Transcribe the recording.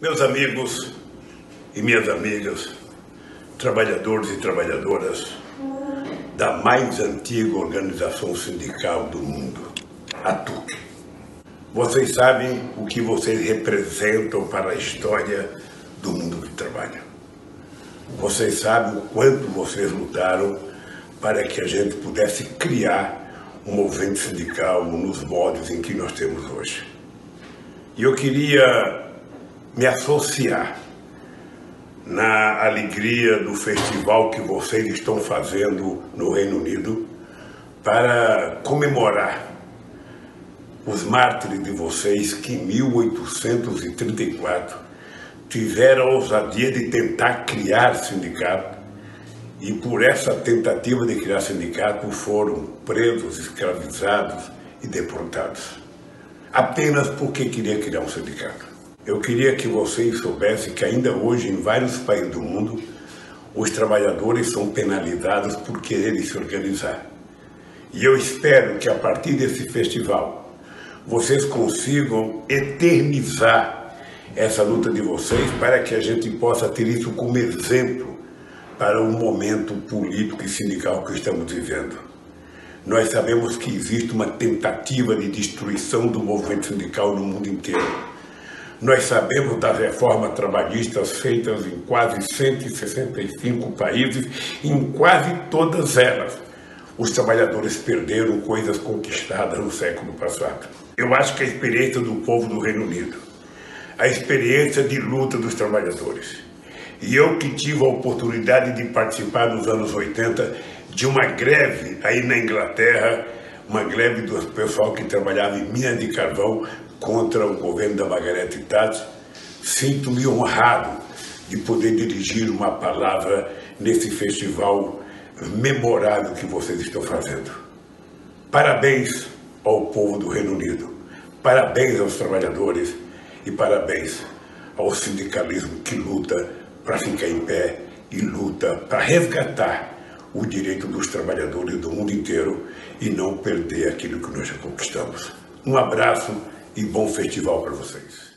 Meus amigos e minhas amigas, trabalhadores e trabalhadoras da mais antiga organização sindical do mundo, a TUC. Vocês sabem o que vocês representam para a história do mundo do trabalho. Vocês sabem o quanto vocês lutaram para que a gente pudesse criar um movimento sindical nos modos em que nós temos hoje. E eu queria me associar na alegria do festival que vocês estão fazendo no Reino Unido para comemorar os mártires de vocês que em 1834 tiveram a ousadia de tentar criar sindicato e por essa tentativa de criar sindicato foram presos, escravizados e deportados. Apenas porque queria criar um sindicato. Eu queria que vocês soubessem que ainda hoje, em vários países do mundo, os trabalhadores são penalizados por quererem se organizar. E eu espero que a partir desse festival vocês consigam eternizar essa luta de vocês para que a gente possa ter isso como exemplo para o momento político e sindical que estamos vivendo. Nós sabemos que existe uma tentativa de destruição do movimento sindical no mundo inteiro nós sabemos das reformas trabalhistas feitas em quase 165 países, em quase todas elas. Os trabalhadores perderam coisas conquistadas no século passado. Eu acho que a experiência do povo do Reino Unido, a experiência de luta dos trabalhadores, e eu que tive a oportunidade de participar nos anos 80 de uma greve aí na Inglaterra, uma greve do pessoal que trabalhava em mina de carvão contra o governo da Margaret Thatcher, sinto-me honrado de poder dirigir uma palavra nesse festival memorável que vocês estão fazendo. Parabéns ao povo do Reino Unido, parabéns aos trabalhadores e parabéns ao sindicalismo que luta para ficar em pé e luta para resgatar o direito dos trabalhadores do mundo inteiro e não perder aquilo que nós já conquistamos. Um abraço e bom festival para vocês.